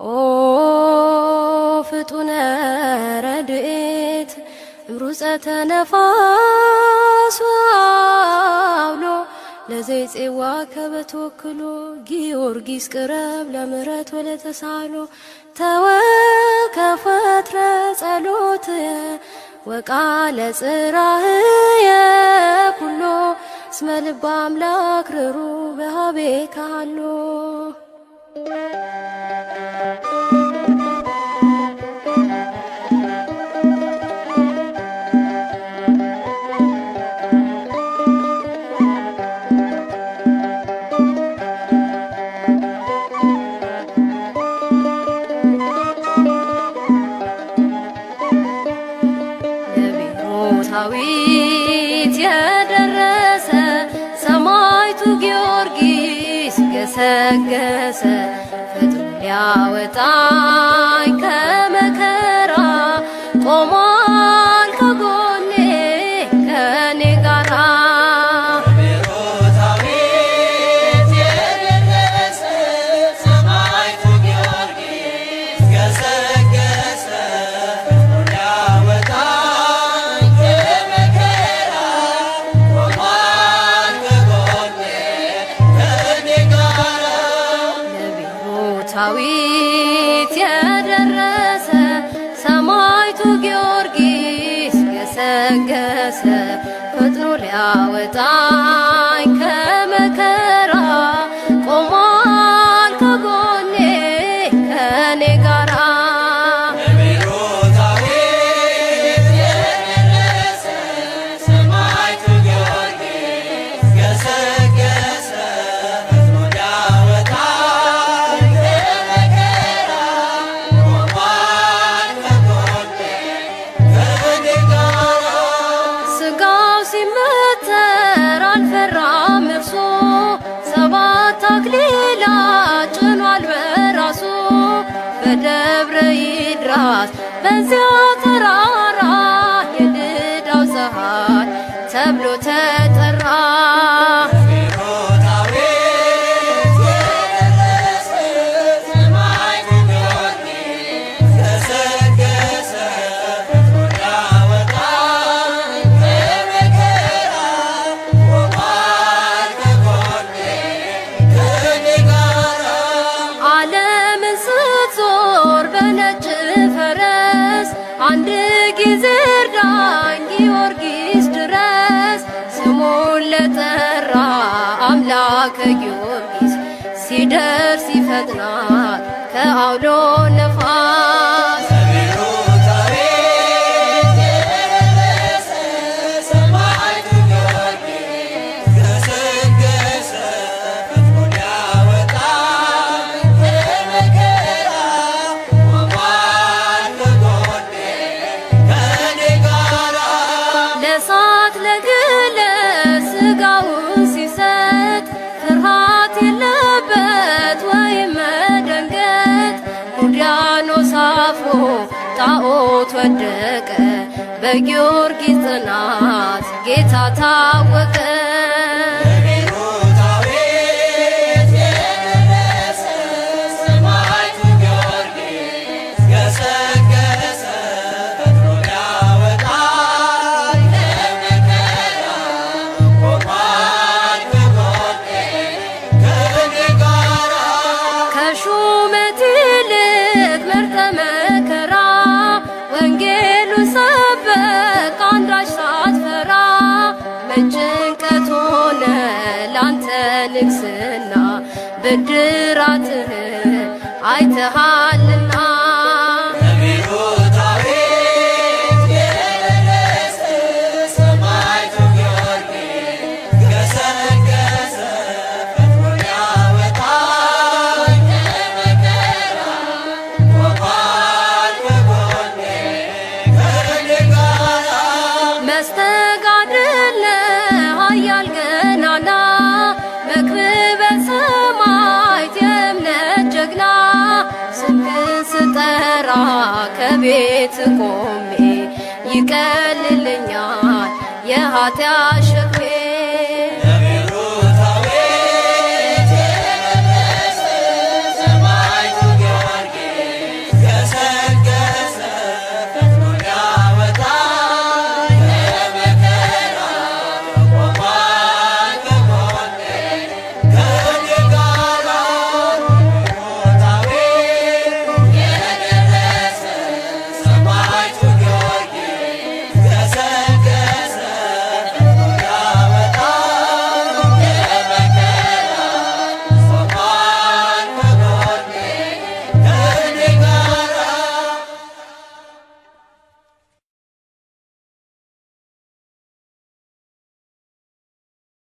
ኦ ፍጡነ ረድኤት እምሩፀተ ነፋስ አውሎ ለዘይፄዋ ከበተወክሎ ጊዮርጊስ ቅረብ ለምህረት ወለተሳሎ ተወከፈትረ ጸሎትየ ወቃለ ጽራህየ ኩሎ እስመ ልበ አምላክ ርሩ በሃቤ ካሎ ገሰገሰ ፈጥኖ ሊያወጣኝ ከመከራ ቆሟል ገሰገሰ ፈጥኖ ሊያወጣኝ ሲመተር አልፈራም እርሶ ሰባት አክሊላት ጭኗል በራሱ። በደብረ ይድራስ በዚያ ተራራ ጊዜ እርዳኝ ጊዮርጊስ ድረስ ስሙን ለጠራ አምላከ ጊዮርጊስ ሲደርስ ይፈጥናል ከአውሎ ጣዖት ወደቀ በጊዮርጊስ ጽናት ጌታ ታወቀ ንግስና ብድራትህን አይተሃልና። ዳዊት ስጠራ ከቤት ቆሜ ይቀልልኛል። የኃጢአት